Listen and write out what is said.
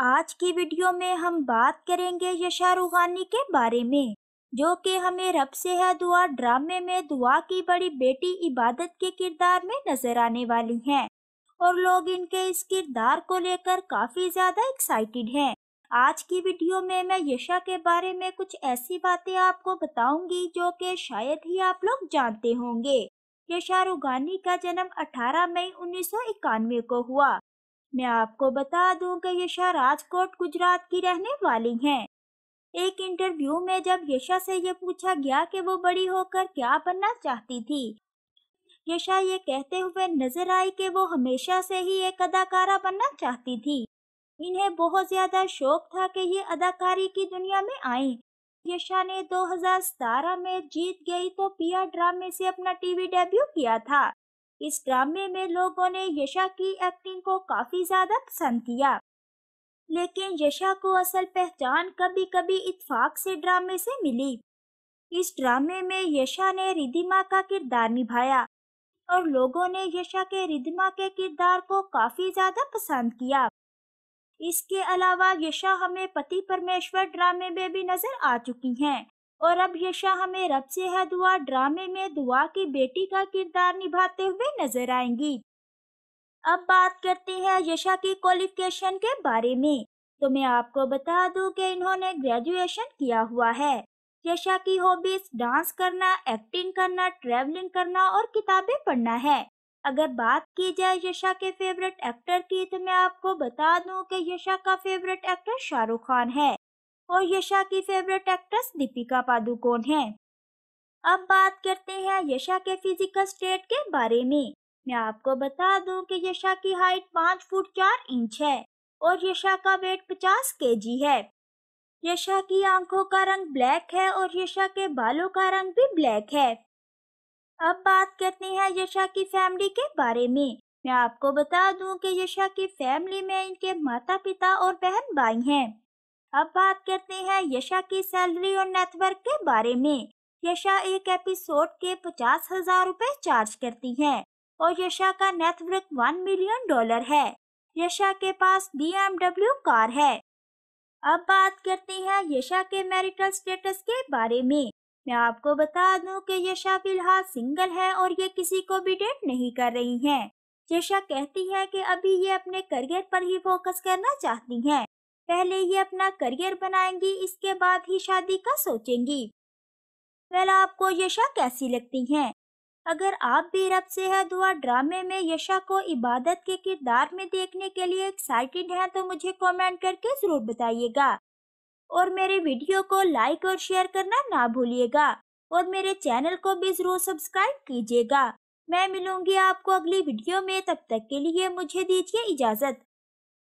आज की वीडियो में हम बात करेंगे यशा रूहानी के बारे में, जो कि हमें रब से है दुआ, ड्रामे में दुआ की बड़ी बेटी इबादत के किरदार में नज़र आने वाली हैं। और लोग इनके इस किरदार को लेकर काफ़ी ज़्यादा एक्साइटेड हैं। आज की वीडियो में मैं यशा के बारे में कुछ ऐसी बातें आपको बताऊँगी, जो कि शायद ही आप लोग जानते होंगे। यशा रुगानी का जन्म 18 मई उन्नीस सौ इक्यानवे को हुआ। मैं आपको बता दूँ कि यशा राजकोट गुजरात की रहने वाली हैं। एक इंटरव्यू में जब यशा से ये पूछा गया कि वो बड़ी होकर क्या बनना चाहती थी, यशा ये कहते हुए नज़र आई कि वो हमेशा से ही एक अदाकारा बनना चाहती थी। इन्हें बहुत ज़्यादा शौक था कि ये अदाकारी की दुनिया में आई। यशा ने 2017 में जीत गई तो पिया ड्रामे से अपना टीवी डेब्यू किया था। इस ड्रामे में लोगों ने यशा की एक्टिंग को काफ़ी ज़्यादा पसंद किया। लेकिन यशा को असल पहचान कभी कभी इतफाक से ड्रामे से मिली। इस ड्रामे में यशा ने रिधिमा का किरदार निभाया और लोगों ने यशा के रिधिमा के किरदार को काफ़ी ज़्यादा पसंद किया। इसके अलावा यशा हमें पति परमेश्वर ड्रामे में भी नज़र आ चुकी हैं। और अब यशा हमें रब से है दुआ, ड्रामे में दुआ की बेटी का किरदार निभाते हुए नज़र आएँगी। अब बात करते हैं यशा की क्वालिफिकेशन के बारे में। तो मैं आपको बता दूँ कि इन्होंने ग्रेजुएशन किया हुआ है। यशा की हॉबीज डांस करना एक्टिंग करना ट्रेवलिंग करना और किताबें पढ़ना है। अगर बात की जाए यशा के फेवरेट एक्टर की तो मैं आपको बता दूँ कि यशा का फेवरेट एक्टर शाहरुख खान है। और यशा की फेवरेट एक्ट्रेस दीपिका पादुकोण है। अब बात करते हैं यशा के फ़िज़िकल स्टेट के बारे में। मैं आपको बता दूँ कि यशा की हाइट पाँच फुट चार इंच है और यशा का वेट पचास के है। यशा की आँखों का रंग ब्लैक है और यशा के बालों का रंग भी ब्लैक है। अब बात करते हैं यशा की फैमिली के बारे में। मैं आपको बता दूँ कि यशा की फैमिली में इनके माता पिता और बहन भाई हैं। अब बात करते हैं यशा की सैलरी और नेटवर्क के बारे में यशा एक एपिसोड के पचास हज़ार रूपए चार्ज करती है और यशा का नेटवर्क वन मिलियन डॉलर है यशा के पास बी कार है अब बात करते हैं यशा के मैरिटल स्टेटस के बारे में मैं आपको बता दूँ कि यशा फ़िलहाल सिंगल है और ये किसी को भी डेट नहीं कर रही हैं। यशा कहती है कि अभी ये अपने करियर पर ही फोकस करना चाहती हैं। पहले ये अपना करियर बनाएँगी, इसके बाद ही शादी का सोचेंगी। वेल आपको यशा कैसी लगती हैं? अगर आप भी रब से है, दुआ ड्रामे में यशा को इबादत के किरदार में देखने के लिए एक्साइटेड हैं तो मुझे कमेंट करके ज़रूर बताइएगा। और मेरे वीडियो को लाइक और शेयर करना ना भूलिएगा। और मेरे चैनल को भी ज़रूर सब्सक्राइब कीजिएगा। मैं मिलूँगी आपको अगली वीडियो में, तब तक के लिए मुझे दीजिए इजाज़त।